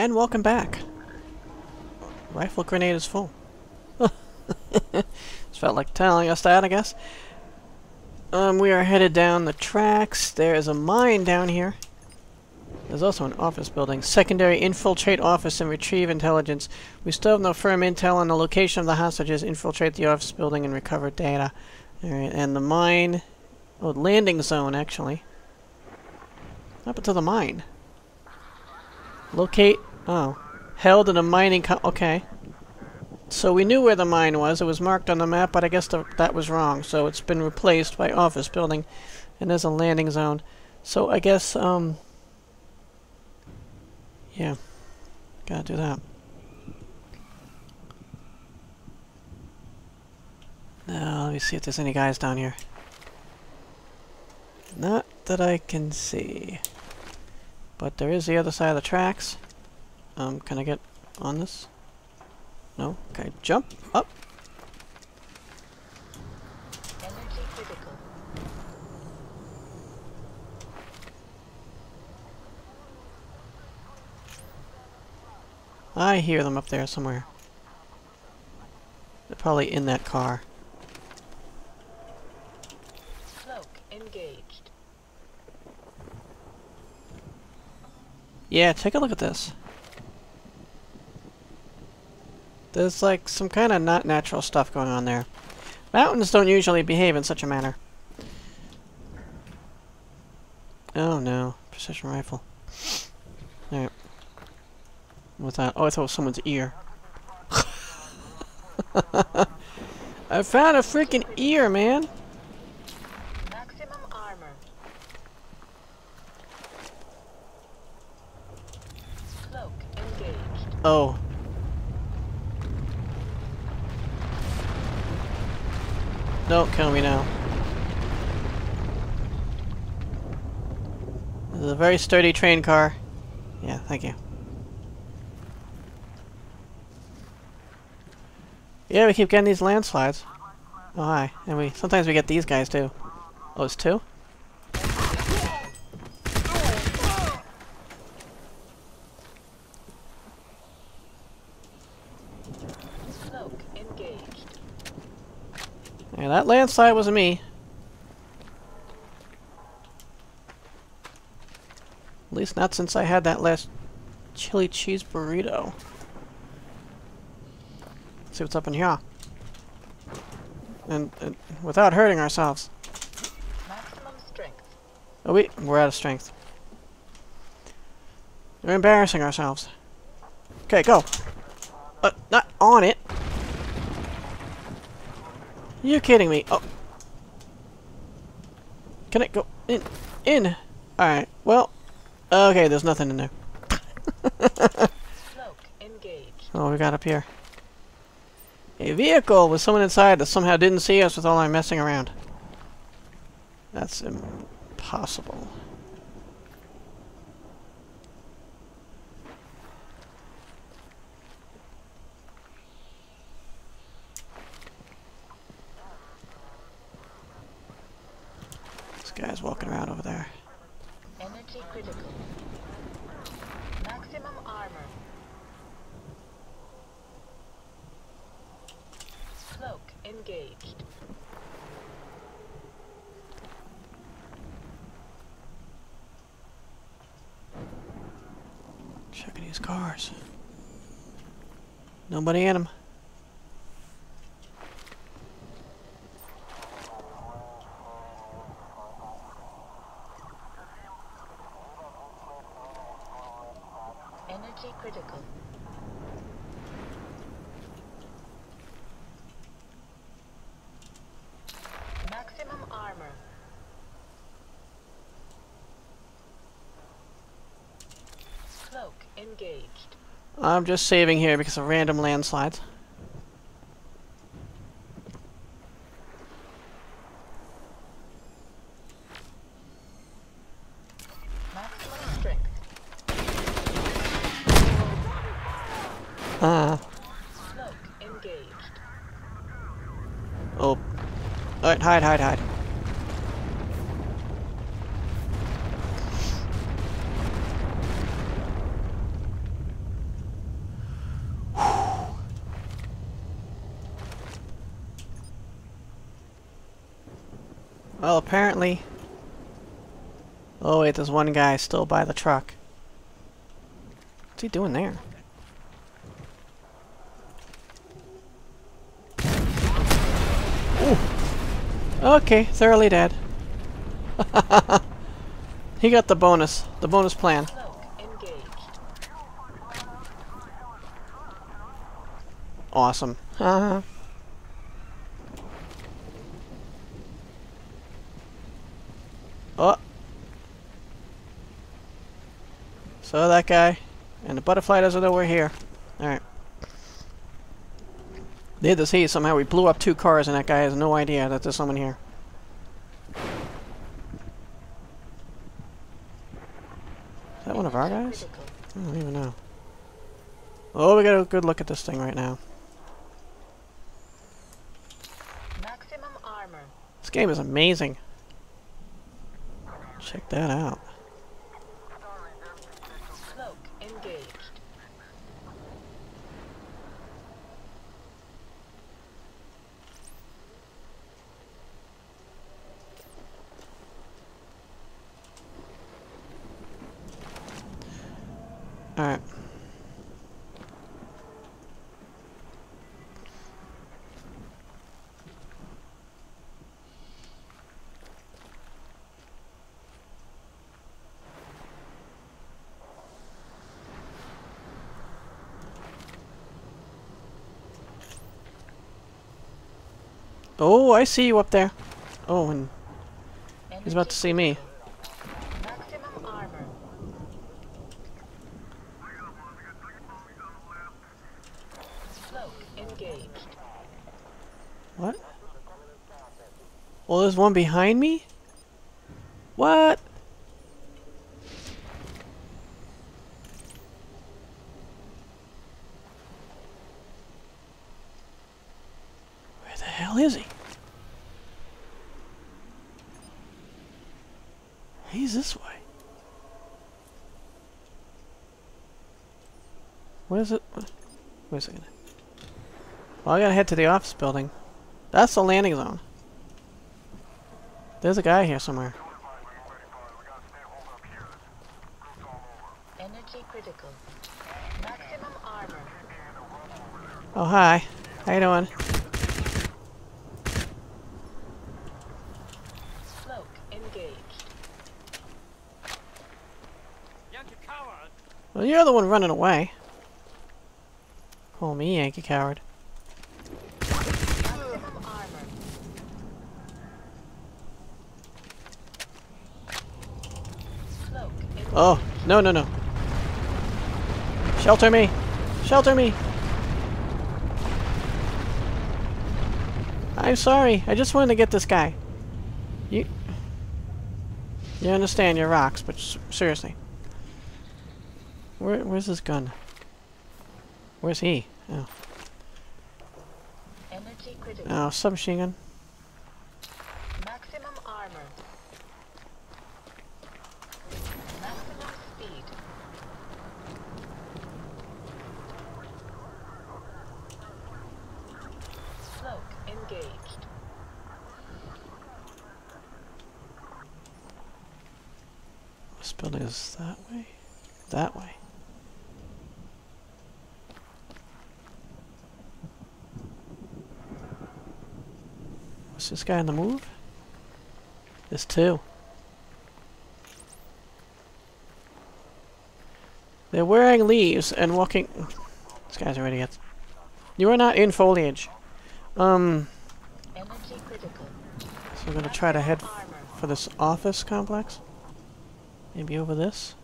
And welcome back. Rifle grenade is full. Just felt like telling us that, I guess. Um, we are headed down the tracks. There is a mine down here. There's also an office building. Secondary infiltrate office and retrieve intelligence. We still have no firm intel on the location of the hostages. Infiltrate the office building and recover data. Alright, and the mine... Oh, landing zone, actually. Up to the mine? Locate... Oh. Held in a mining Okay. So we knew where the mine was. It was marked on the map, but I guess the, that was wrong. So it's been replaced by office building. And there's a landing zone. So I guess, um... Yeah. Gotta do that. Now, let me see if there's any guys down here. Not that I can see. But there is the other side of the tracks. Um, can I get on this? No? Okay, jump up. I hear them up there somewhere. They're probably in that car. Cloak engaged. Yeah, take a look at this. There's like some kind of not natural stuff going on there. Mountains don't usually behave in such a manner. Oh no, precision rifle. Alright. What's that? Oh, I thought it was someone's ear. I found a freaking ear, man! Maximum armor. Cloak engaged. Oh. Don't kill me now. This is a very sturdy train car. Yeah, thank you. Yeah, we keep getting these landslides. Oh, hi. And we sometimes we get these guys too. Oh, it's two? Yeah, that landslide wasn't me. At least not since I had that last chili cheese burrito. Let's see what's up in here. And, and without hurting ourselves. Maximum strength. Oh, we, we're out of strength. We're embarrassing ourselves. Okay, go. Uh, not on it. You kidding me? Oh. Can it go in? In. Alright, well. Okay, there's nothing in there. Oh, we got up here. A vehicle with someone inside that somehow didn't see us with all our messing around. That's impossible. This guy's walking around over there. Energy critical. Maximum armor. Cloak engaged. Checking these cars. Nobody in them. Energy critical. Maximum armor. Cloak engaged. I'm just saving here because of random landslides. Ah. Oh. Alright, hide, hide, hide. Well, apparently... Oh wait, there's one guy still by the truck. What's he doing there? Ooh. Okay, thoroughly dead. he got the bonus. The bonus plan. Awesome. Uh-huh. oh. So that guy and the butterfly doesn't know we're here. Alright. They had to see somehow we blew up two cars and that guy has no idea that there's someone here. Is that one of our guys? I don't even know. Oh, we got a good look at this thing right now. Maximum armor. This game is amazing. Check that out. Cloak engaged. Alright. Oh, I see you up there. Oh, and he's about to see me. What? Well, there's one behind me? What? Where the hell is he? He's this way. What is it? Wait a second. Well, I gotta head to the office building. That's the landing zone. There's a guy here somewhere. Energy critical. Maximum armor. Oh, hi. How you doing? Engaged. Well, you're the one running away. Call me Yankee Coward. Oh, no, no, no. Shelter me! Shelter me! I'm sorry. I just wanted to get this guy. You... You understand your rocks, but seriously. Where, where's this gun? Where's he? Oh, Energy critical. oh submachine gun. Maximum armor. Maximum speed. Cloak engaged. This building is that way? That way. Was this guy on the move? There's two. They're wearing leaves and walking... This guy's are idiots. You are not in foliage. Um, so we're gonna try to head for this office complex. Maybe over this?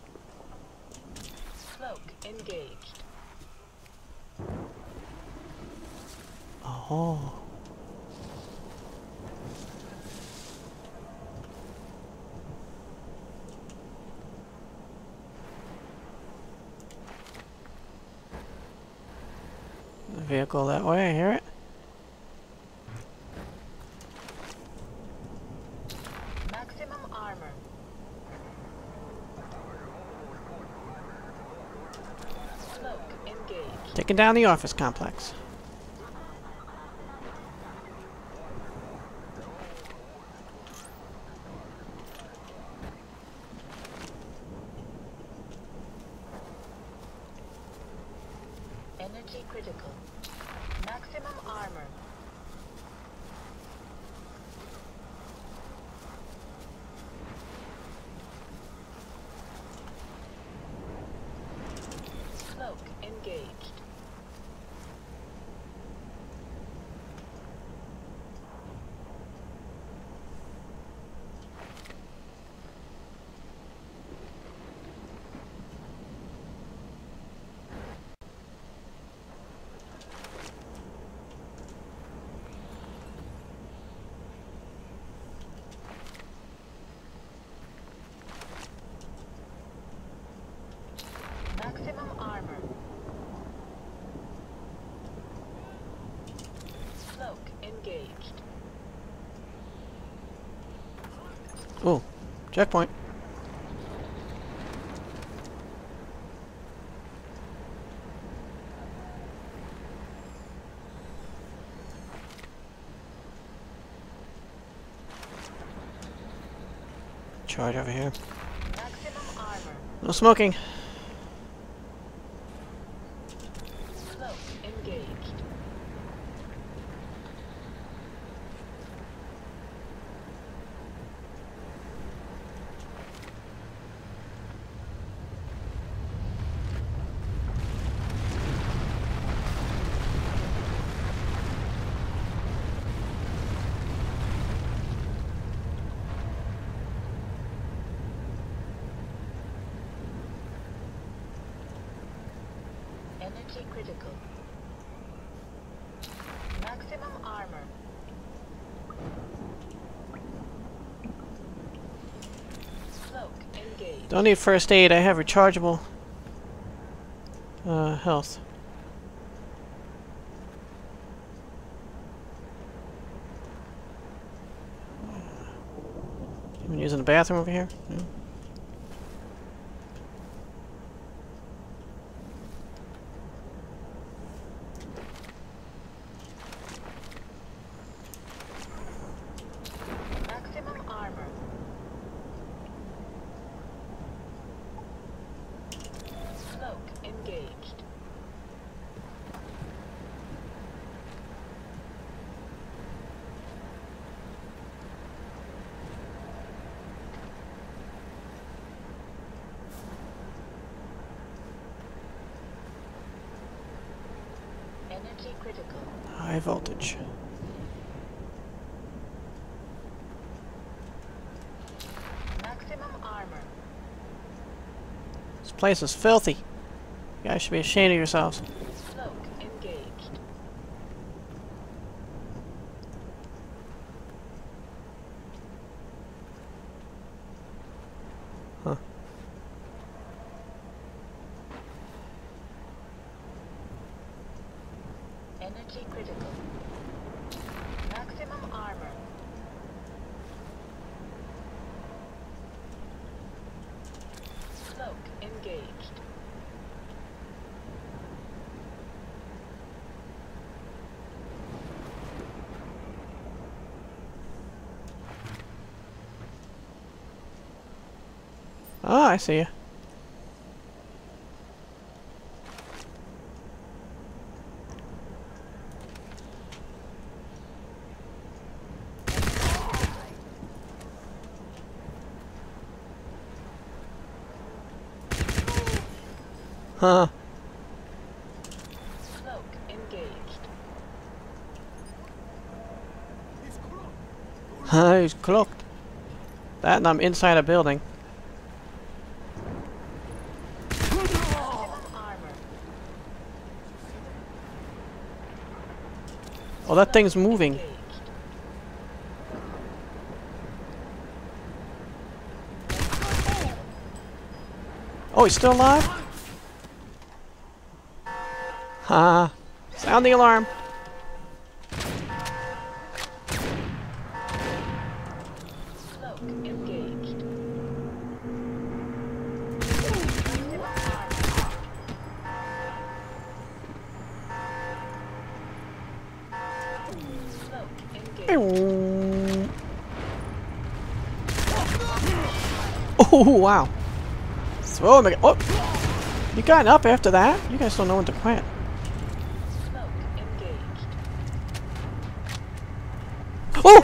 Cloak engaged. Oh. Vehicle that way, I hear it. Maximum armor. Cloak engaged. Taking down the office complex. Energy critical. Maximum armor. Cloak engaged. Maximum armor. Cloak engaged. Oh, checkpoint. Charge over here. No smoking. Cloak engaged. Critical. Maximum armor. Cloak engaged. Don't need first aid. I have rechargeable uh, health. Anyone using the bathroom over here? Maximum armor. Cloak engaged. Energy critical. High voltage. Maximum armor. This place is filthy. You guys should be ashamed of yourselves. Cloak engaged. Huh. Energy critical. Maximum armor. Cloak engaged. Ah, I see you. Huh. Huh, he's cloaked. That and I'm inside a building. Maximum armor. Oh, that thing's moving. Oh, he's still alive? Ha! Sound the alarm. Oh, wow. Throw him again. Oh! You gotten up after that? You guys don't know when to quit. Oh!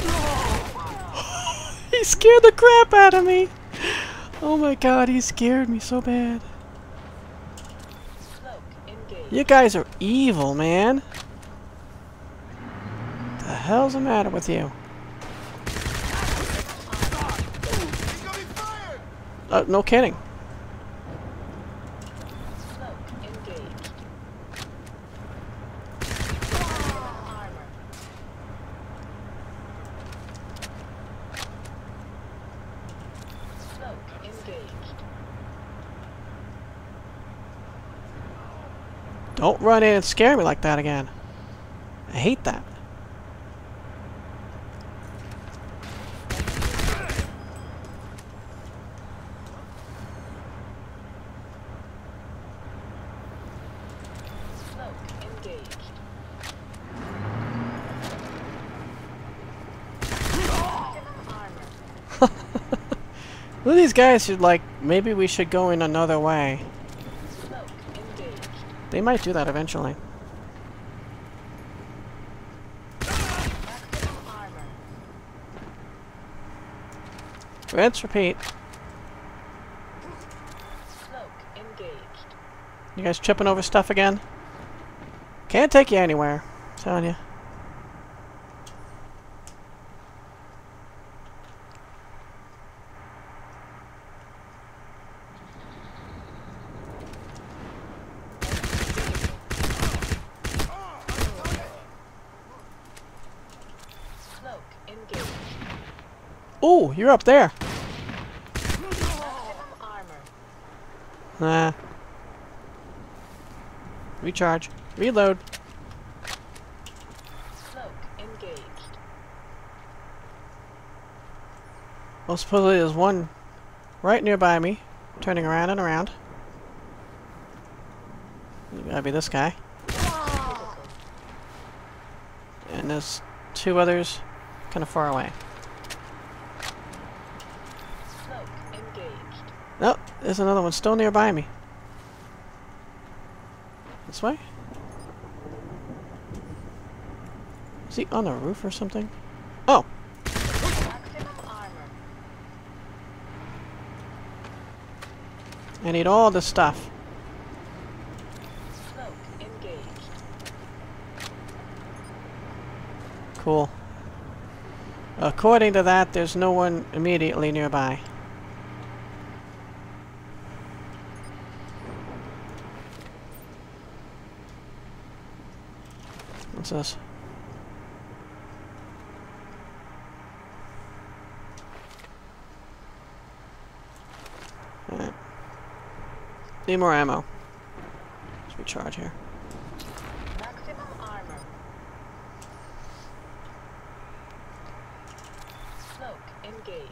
he scared the crap out of me! Oh my god, he scared me so bad. You guys are evil, man. The hell's the matter with you? Uh, no kidding. Don't run in and scare me like that again. I hate that. Cloak engaged. Maximum armor. Well, these guys should like, maybe we should go in another way. They might do that eventually. Rinse, repeat. You guys tripping over stuff again? Can't take you anywhere. I'm telling you. Cloak engaged. You're up there. Nah. Recharge. Reload. Well, supposedly there's one right nearby me, turning around and around. It's gotta be this guy. And there's two others kind of far away. Cloak Oh, there's another one still nearby me. This way? Is he on the roof or something? Oh, I need all this stuff. Cool. According to that, there's no one immediately nearby. What's? Alright. Need more ammo. Let's recharge here. Maximum armor. Cloak engaged.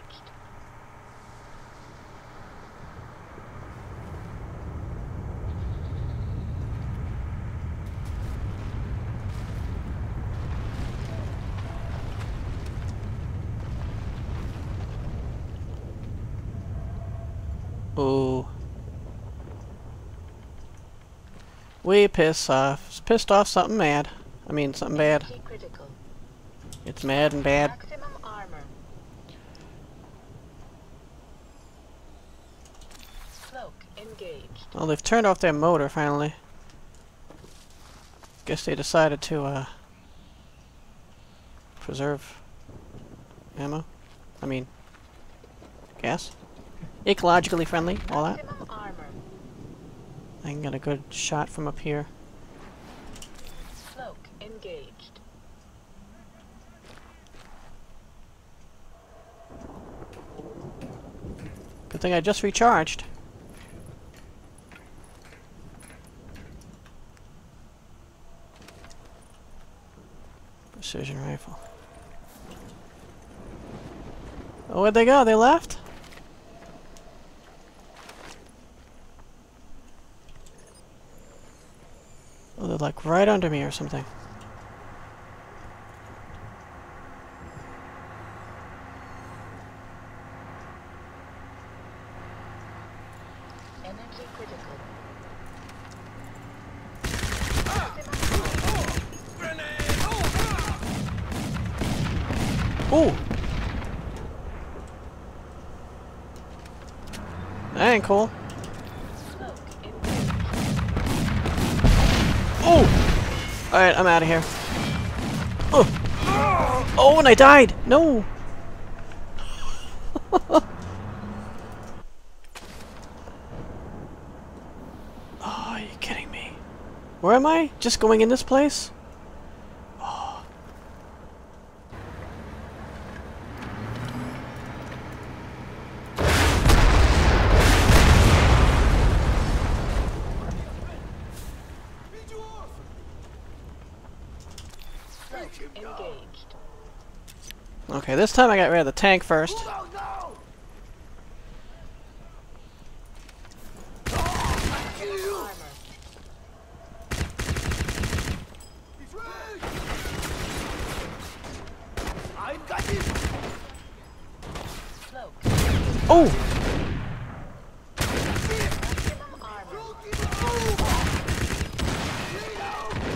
Ooh. We piss off. Pissed off something mad. I mean, something bad. It's mad and bad. Maximum armor. Cloak engaged. Well, they've turned off their motor finally. Guess they decided to, uh, preserve ammo. I mean, gas. Ecologically friendly, all that. I can get a good shot from up here. Cloak engaged. Good thing I just recharged. Precision rifle. Oh, where'd they go? They left? Oh, they're like right under me or something. Ooh! That ain't cool. I'm out of here. Oh! Oh, and I died! No! oh, are you kidding me? Where am I? Just going in this place? Oh. Cloak engaged. Okay, this time I got rid of the tank first. Oh!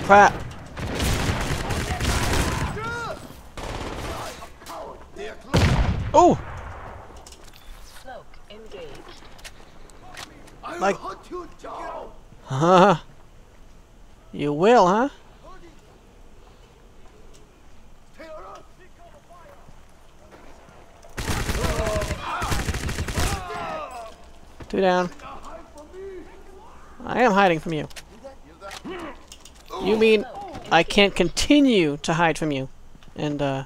Crap! Oh! Cloak engaged. Like- Huh? You will, huh? Two down. I am hiding from you. You mean I can't continue to hide from you? And, uh,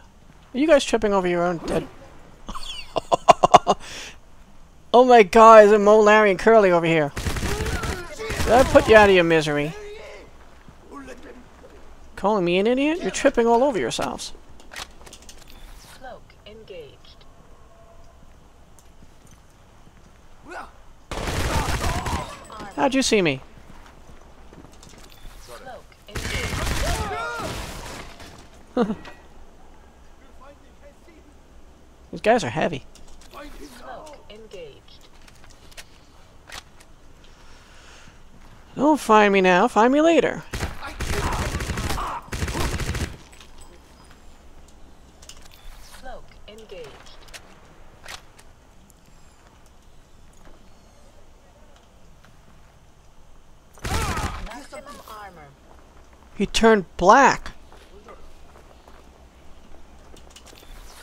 are you guys tripping over your own dead... oh my god, is it Moe, Larry, and Curly over here? Did I put you out of your misery? Calling me an idiot? You're tripping all over yourselves. How'd you see me? Cloak engaged. These guys are heavy. Don't find me now, find me later. He turned black.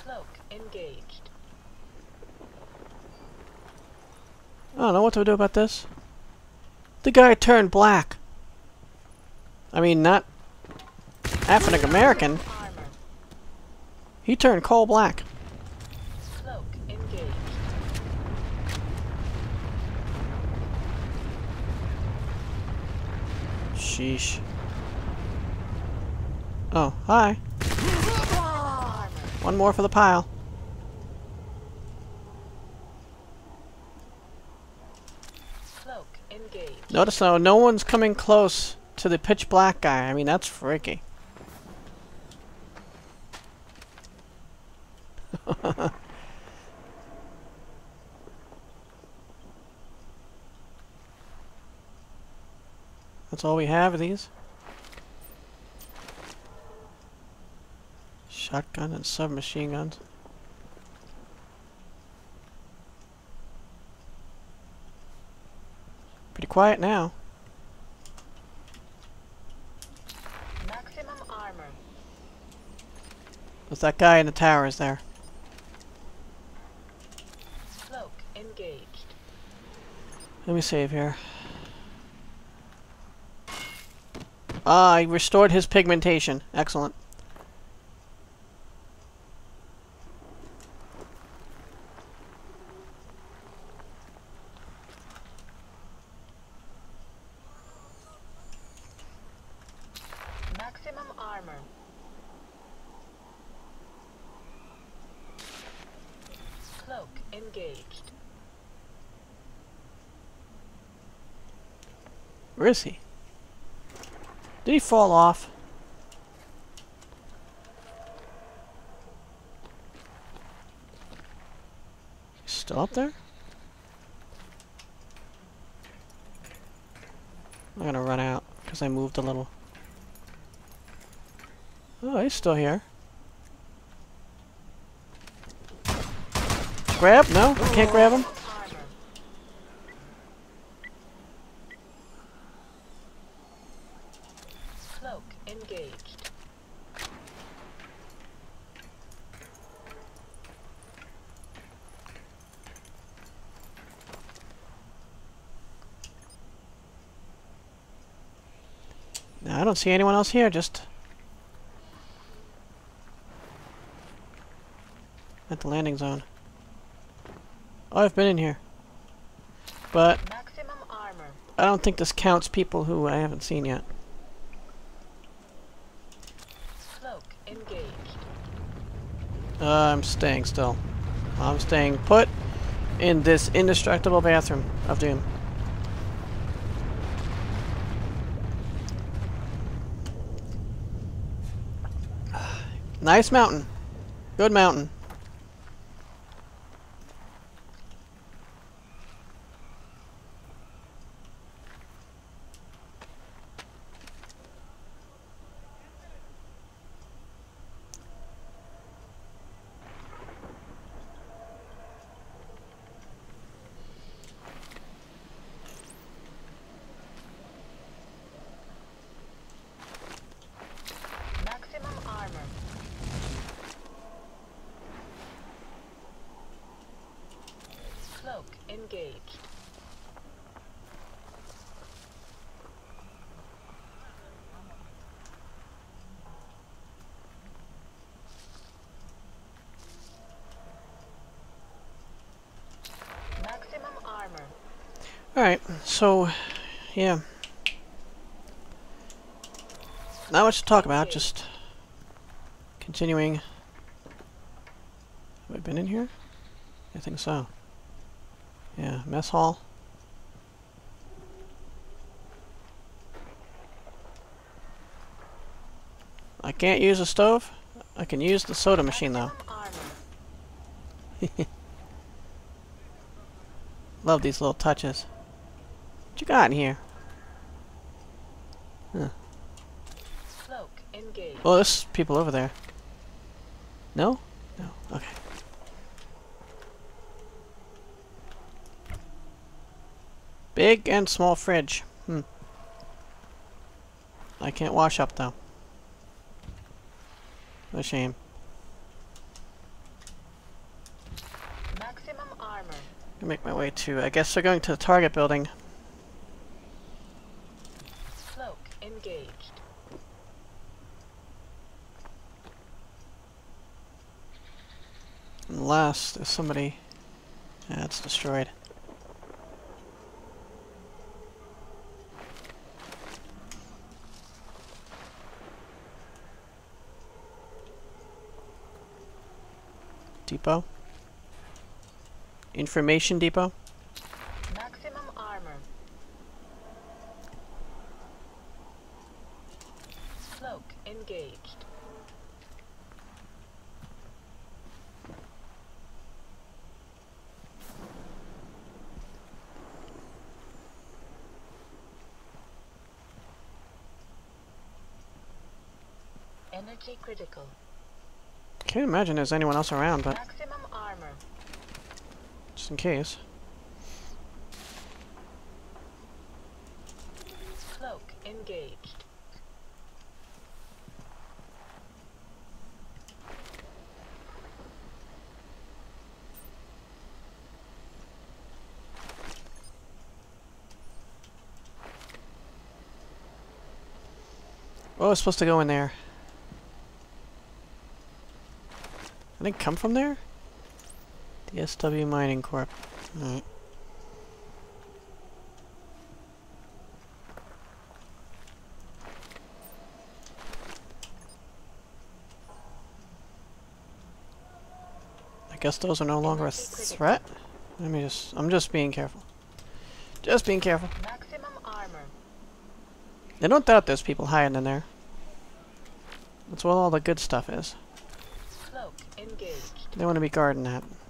Cloak engaged. What to do about this. The guy turned black. I mean, not African American. He turned coal black. Sheesh. Oh, hi. One more for the pile. Cloak engaged. Notice though, no one's coming close to the pitch black guy. I mean, that's freaky. That's all we have of these. Shotgun and submachine guns. Quiet now. Maximum armor. There's that guy in the towers there. Cloak engaged. Let me save here. Ah, I restored his pigmentation. Excellent. Maximum armor. Cloak engaged. Where is he? Did he fall off? Still up there? I'm gonna run out because I moved a little. Oh, he's still here. Grab? No? Can't grab him? Armor. Cloak engaged. No, I don't see anyone else here, just... At the landing zone. Oh, I've been in here. But I don't think this counts people who I haven't seen yet. Uh, I'm staying still. I'm staying put in this indestructible bathroom of doom. Nice mountain. Good mountain. Maximum armor. Cloak engaged. Maximum armor. Alright, so, yeah. Not much to talk about, just continuing. Have I been in here? I think so. Mess hall. I can't use a stove. I can use the soda machine though. Love these little touches. What you got in here? Engaged. Oh, there's people over there. No? No. Okay. Big and small fridge. Hmm. I can't wash up though. What a shame. Maximum armor. Make my way to. I guess we're going to the target building. Cloak engaged. Unless there's somebody. Yeah, it's destroyed. Depot? Information depot? Maximum armor. Cloak engaged. Energy critical. Can't imagine there's anyone else around, but. Just in case. Cloak engaged. Oh, I was supposed to go in there. I didn't come from there? The SW Mining Corp. Alright. I guess those are no longer a threat? Let me just... I'm just being careful. Just being careful. Maximum armor. I don't doubt there's people hiding in there. That's where all the good stuff is. They want to be guarding that,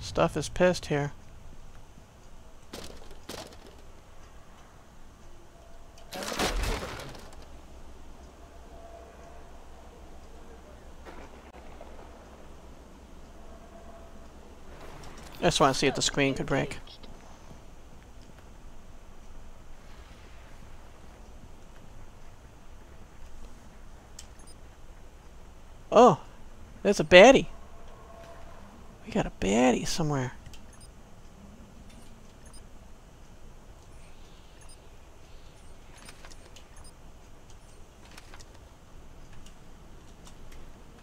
stuff is pissed here. I just want to see if the screen could break. Oh, there's a baddie. We got a baddie somewhere.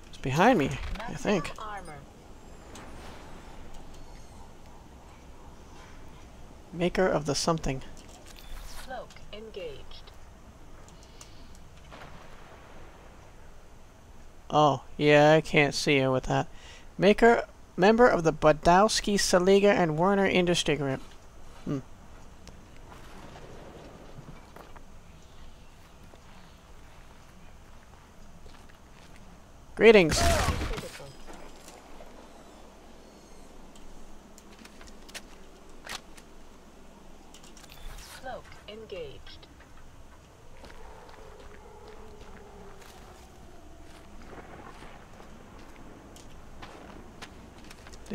It's behind me, I think. Maker of the something. Cloak engaged. Oh, yeah, I can't see her with that. Maker, member of the Badowski, Saliga, and Werner Industry Group. Hmm. Greetings. Cloak engaged.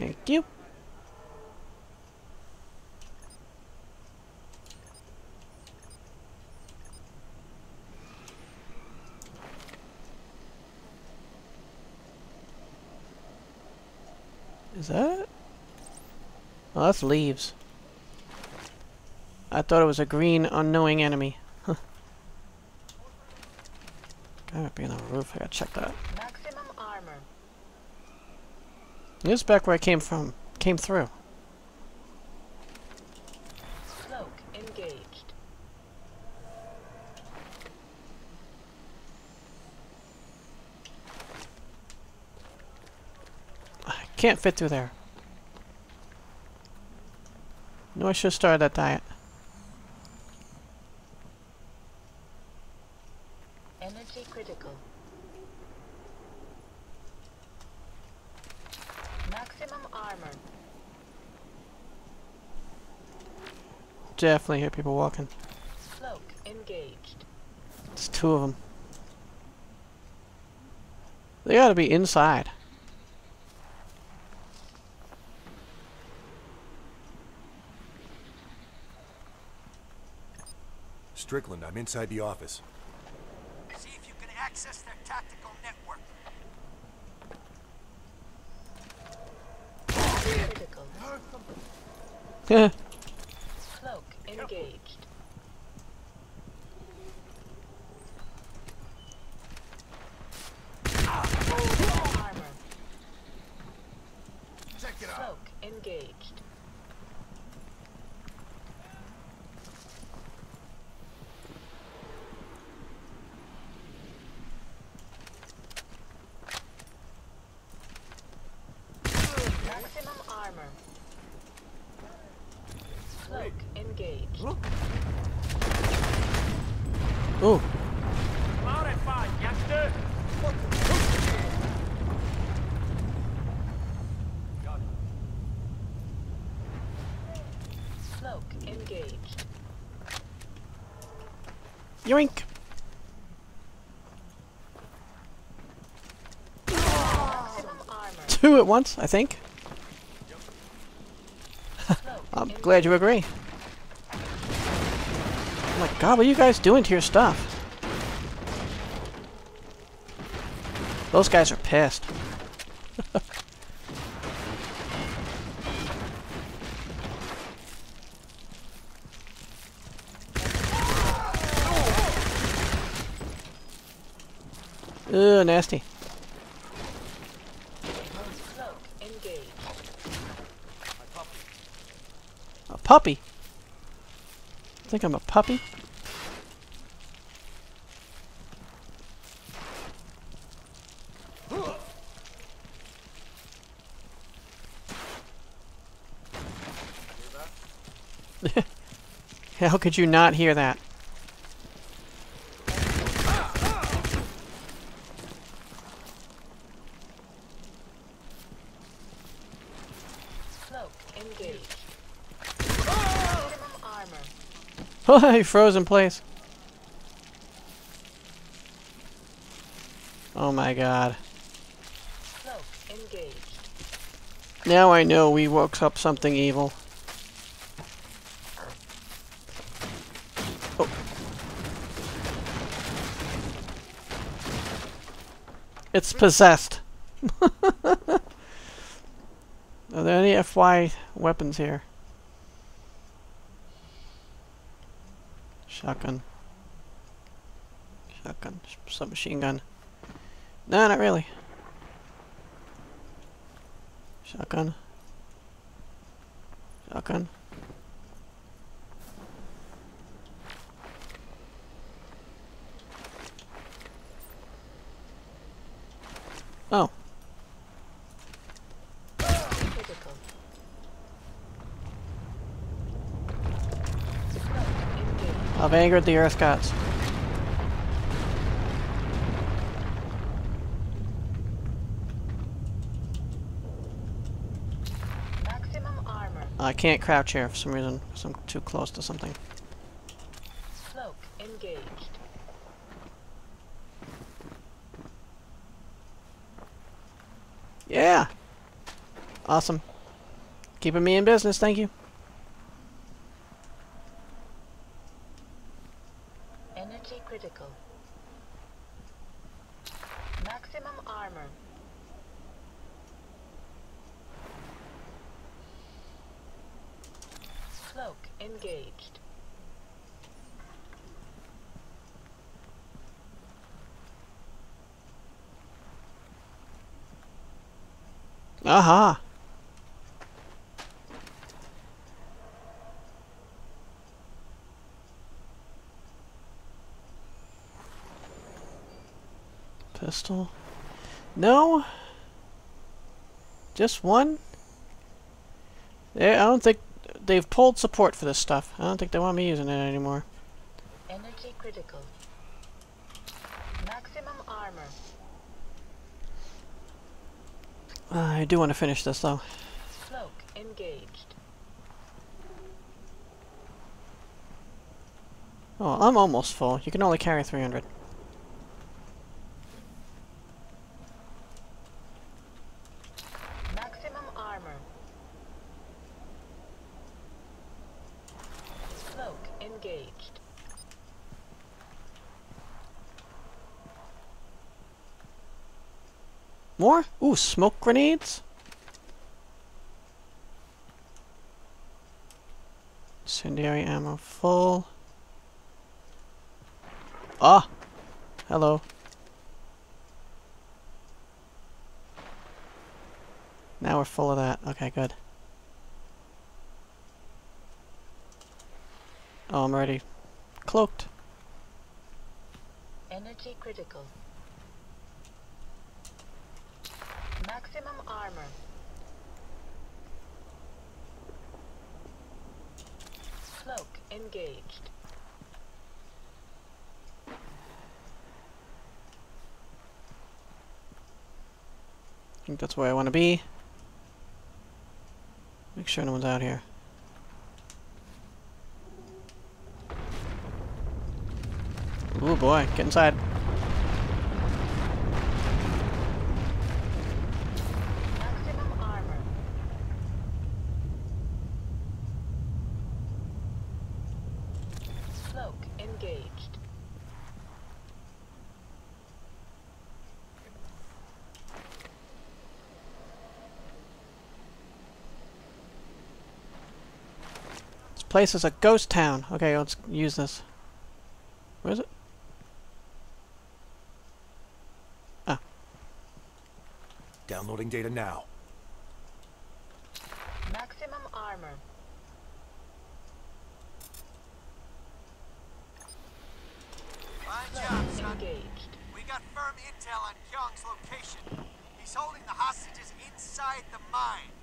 Thank you. Is that? Oh, that's leaves. I thought it was a green, unknowing enemy. Huh. Gotta be on the roof. I gotta check that. Maximum armor. Back where I came from. Came through. Cloak engaged. I can't fit through there. No, I should have started that diet. Energy critical. Maximum armor. Definitely hear people walking. Cloak engaged. It's two of them. They gotta be inside. Strickland, I'm inside the office. See if you can access their tactical network. Critical. Engaged. Ah. Armor. Check it out. Cloak engaged. Maximum armor. Cloak engaged. Ooh. Modified, youngster. Cloak engaged. Yoink. Maximum armor. Two at once, I think. I'm glad you agree. Oh my god, what are you guys doing to your stuff? Those guys are pissed. Ugh, nasty. Cloak engaged. A puppy? Think I'm a puppy? How could you not hear that? He froze in place. Oh my god. Now I know we woke up something evil. Oh. It's possessed. Are there any FY weapons here? Shotgun. Shotgun. Submachine gun. No, not really. Shotgun. Shotgun. Oh, Critical. Cloak engaged. I've angered the Earth Gods. Maximum armor. Uh, I can't crouch here for some reason, because I'm too close to something. Cloak engaged. Yeah! Awesome. Keeping me in business, thank you. Energy critical. Maximum armor. Cloak engaged. Aha! Pistol. No? Just one? Yeah, I don't think they've pulled support for this stuff. I don't think they want me using it anymore. Energy critical. Maximum armor. Uh, I do want to finish this though. Cloak engaged. Oh, I'm almost full. You can only carry 300. Maximum armor. Cloak engaged. More? Ooh, smoke grenades? Incendiary ammo full. Ah! Hello. Now we're full of that. Okay, good. Oh, I'm already cloaked. Energy critical. Maximum armor. Cloak engaged. I think that's where I want to be. Make sure no one's out here. Oh boy, get inside. Maximum armor. Cloak engaged. This place is a ghost town. Okay, let's use this. Where is it? Ah. Downloading data now. Maximum armor. Fine job, son. Engaged. We got firm intel on Kyong's location. He's holding the hostages inside the mine.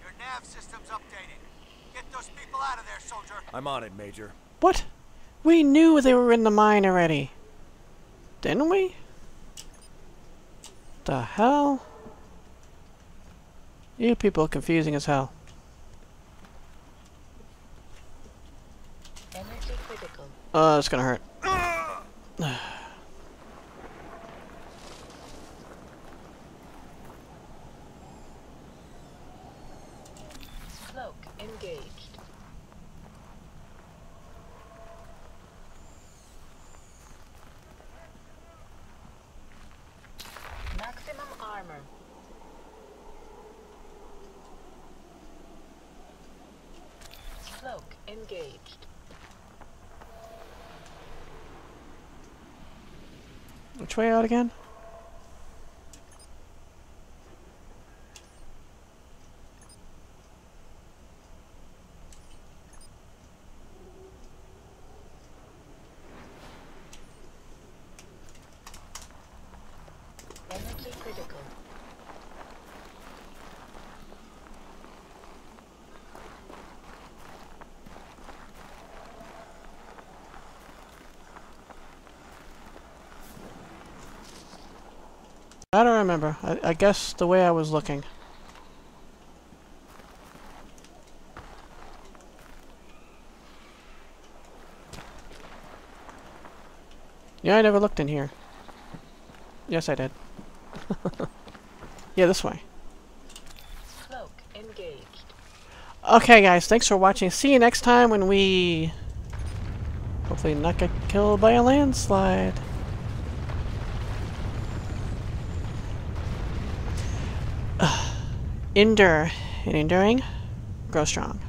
Your nav system's updated. Get those people out of there, soldier. I'm on it, Major. What? We knew they were in the mine already. Didn't we? The hell? You people are confusing as hell. Energy critical. Uh, it's gonna hurt. Cloak engaged. Maximum armor. Cloak engaged. Which way out again? Energy critical. I don't remember. I, I guess the way I was looking. Yeah, I never looked in here. Yes, I did. yeah, this way. Cloak engaged. Okay, guys, thanks for watching. See you next time when we hopefully not get killed by a landslide. Endure. And enduring, grow strong.